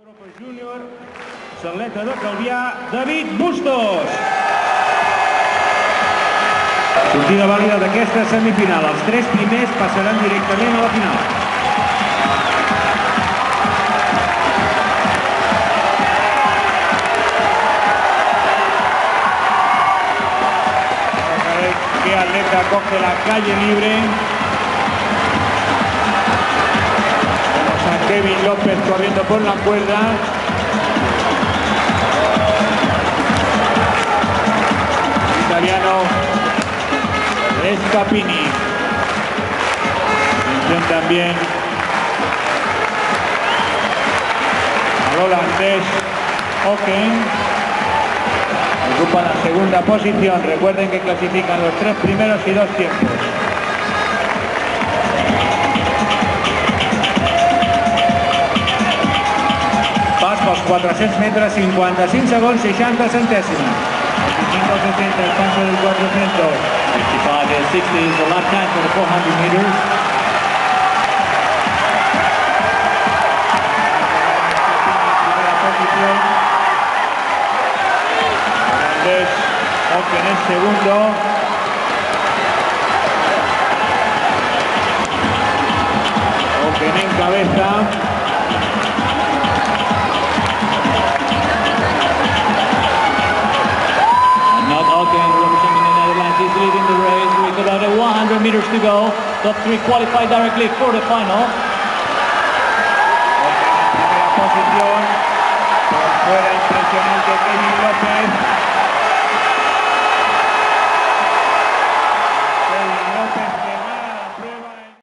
Europa Júnior, l'atleta de Calvià, David Bustos. Sortida vàlida d'aquesta semifinal. Els tres primers passaran directament a la final. Qué atleta coge la calle libre. Kevin López corriendo por la cuerda. Italiano Escapini. Atención también al holandés Oken. Ocupa la segunda posición. Recuerden que clasifican los tres primeros y dos tiempos. 400 metres, 55 segons, 60 centèsimes. 25 el paso del 400. 55 and 60 is the lap time for the 400 meters. Primera posición. Holandés, Oken en segundo. Oken en cabeza. 100 meters to go. Top three qualify directly for the final.